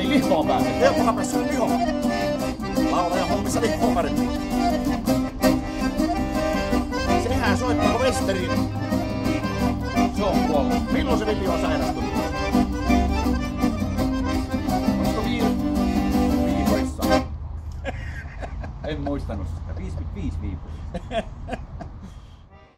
Ihoon pääsee. Helppo päässyt Iho. Laulaja hommissa liikkuu paremmin. Sehän soittako Westerin. Se on kuollut. Milloin se Villi on sairastunut? En muistanut sitä. 55 viikossa.